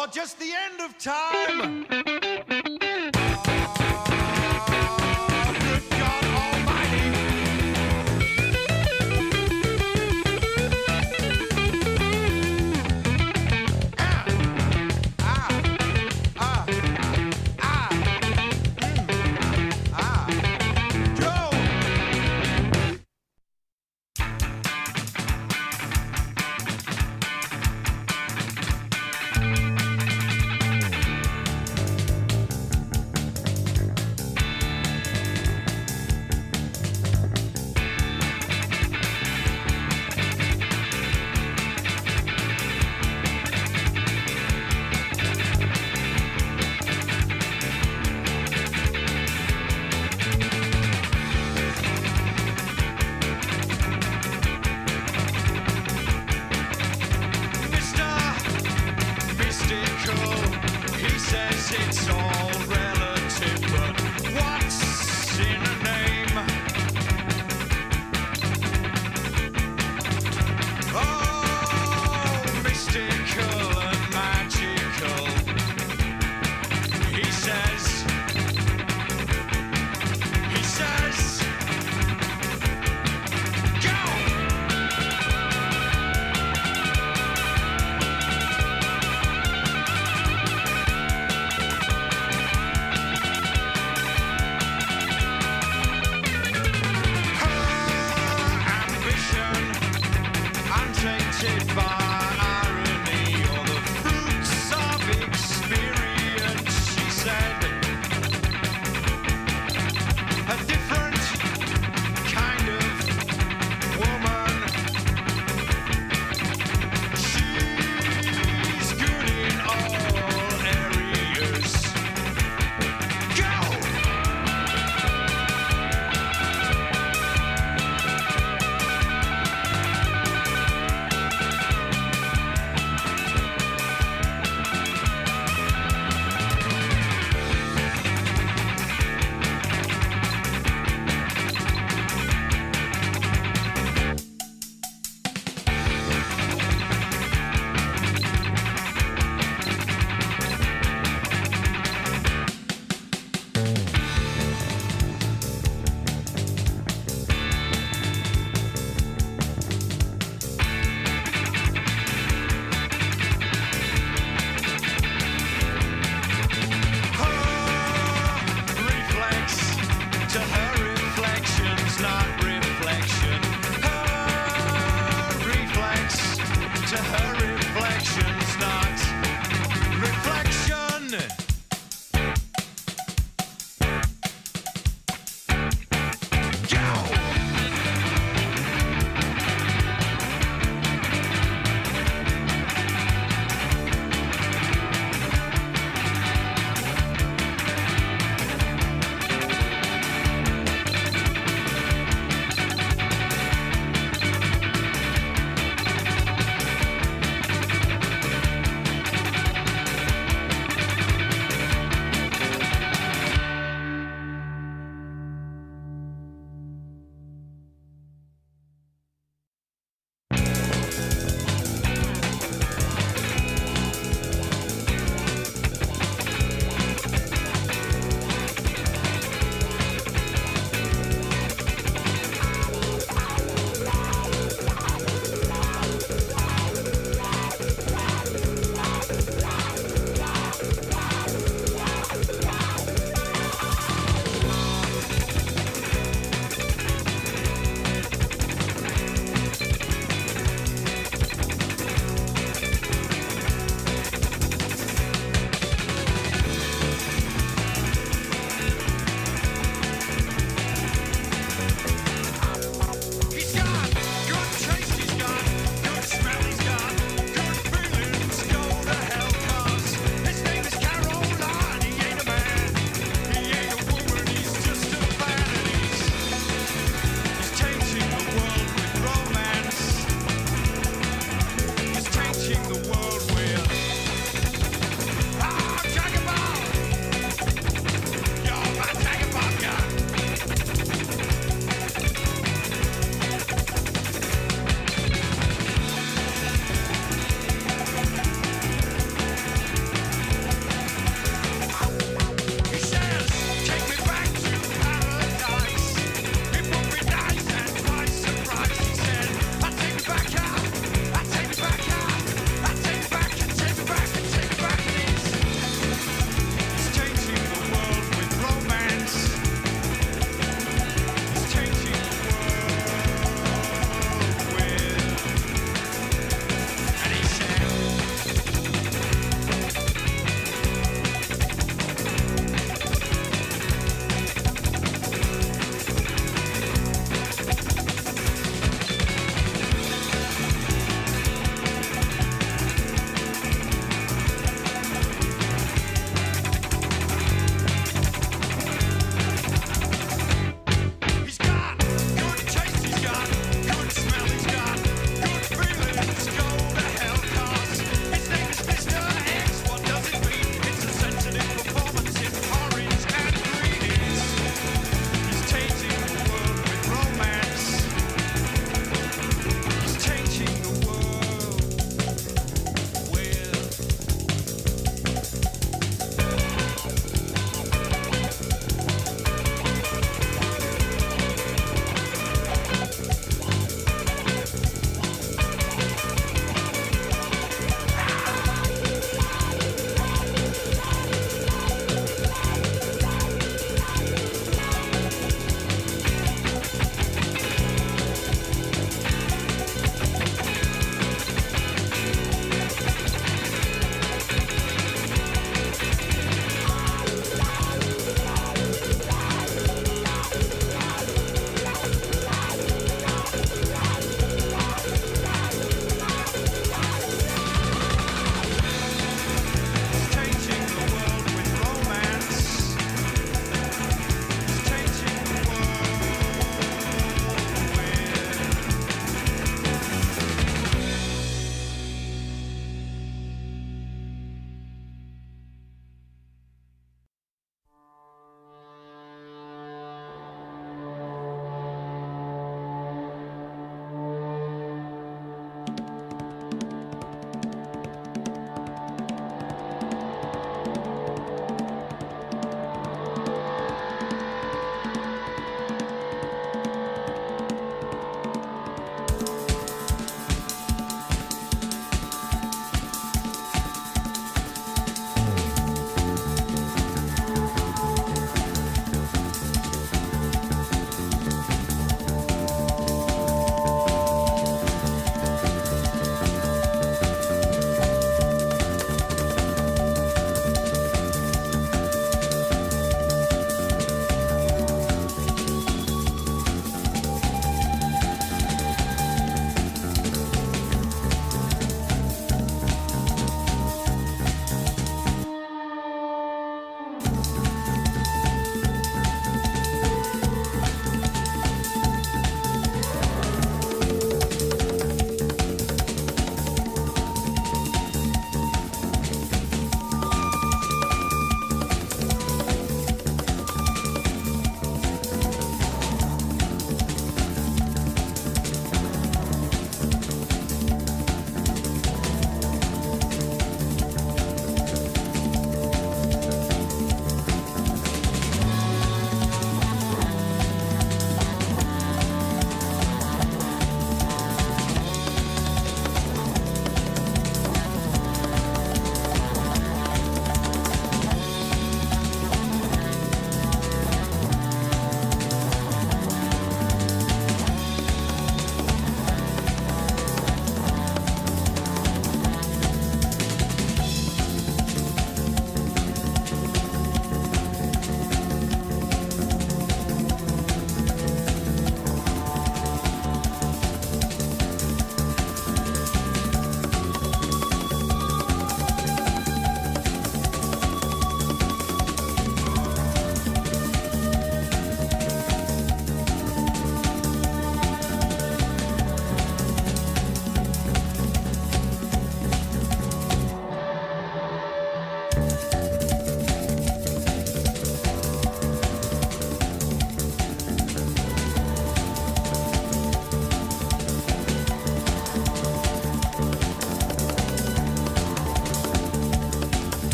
or just the end of time?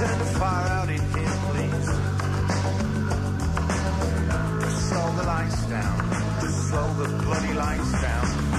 set the fire out in here, please. Slow the lights down. Slow the bloody lights down.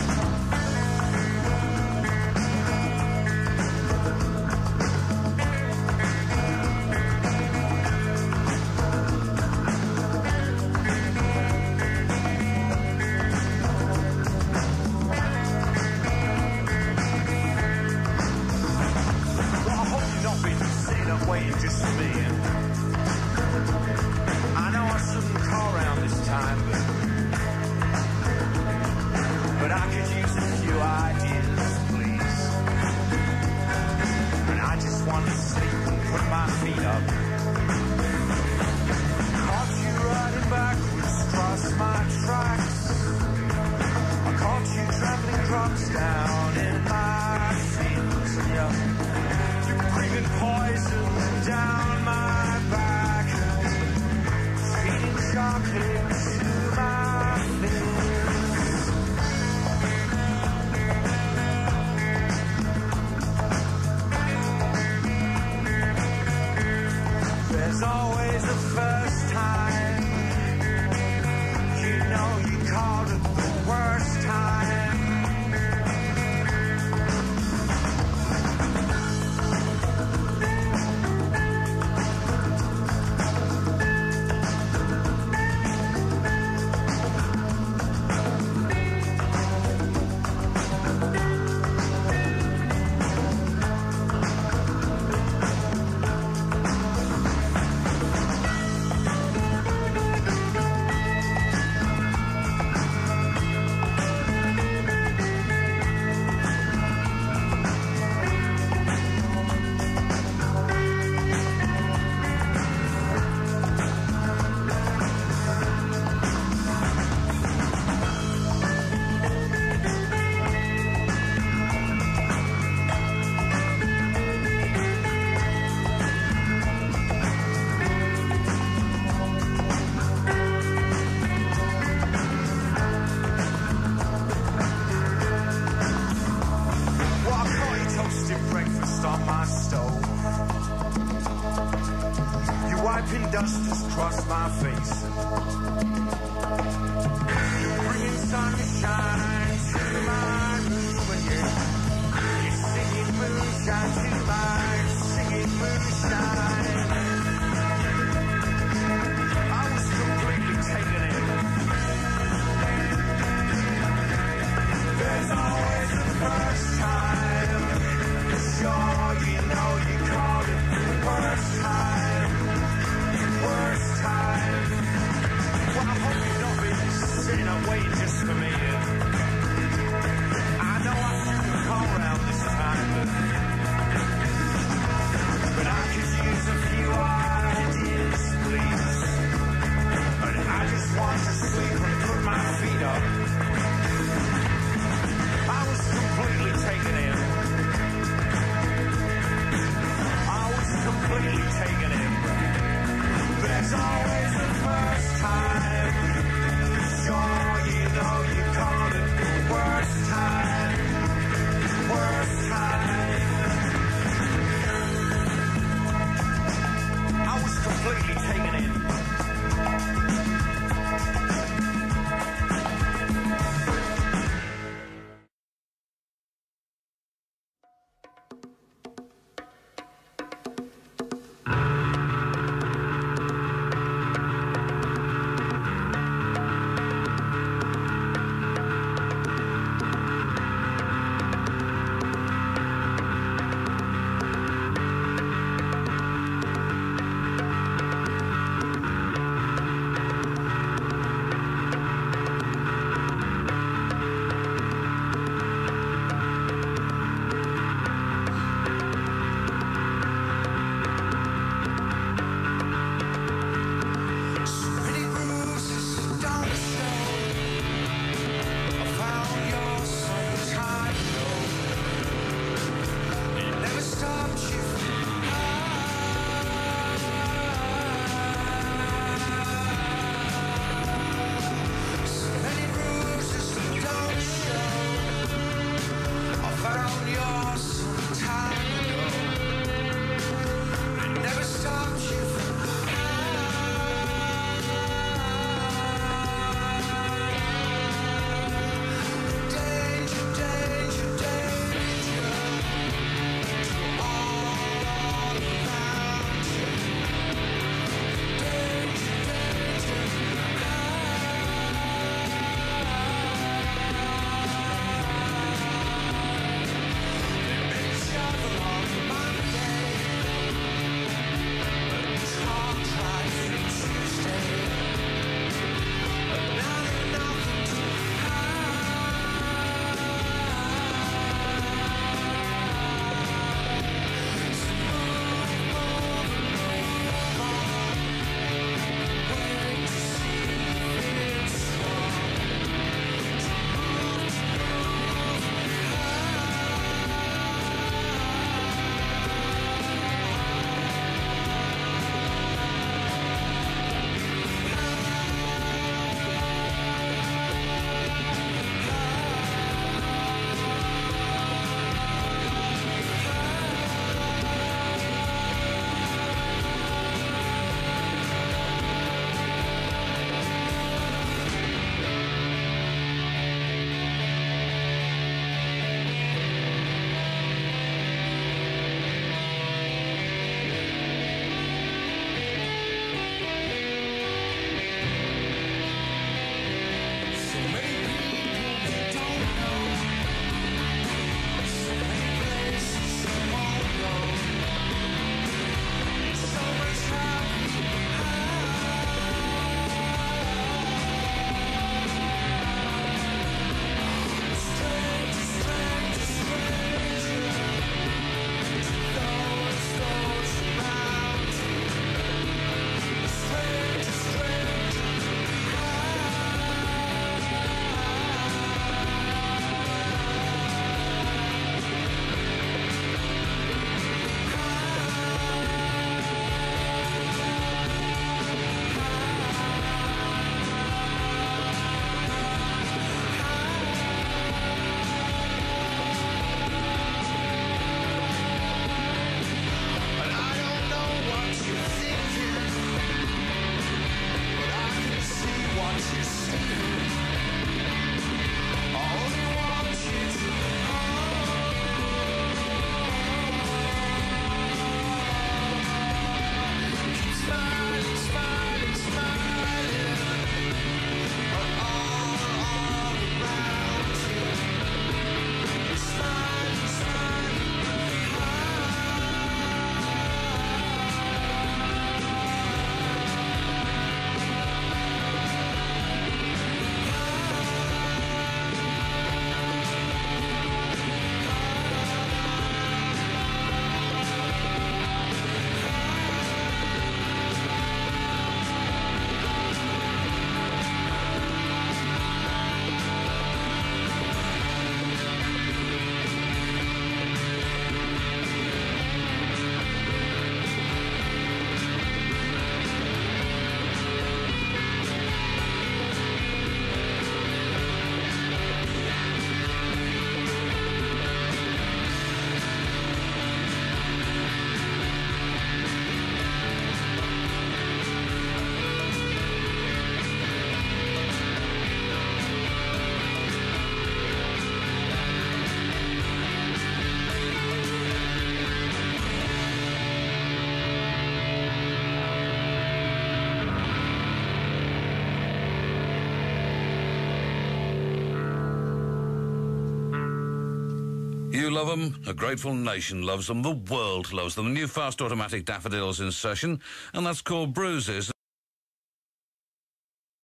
Love them, a grateful nation loves them, the world loves them. The new fast automatic daffodils in session, and that's called Bruises.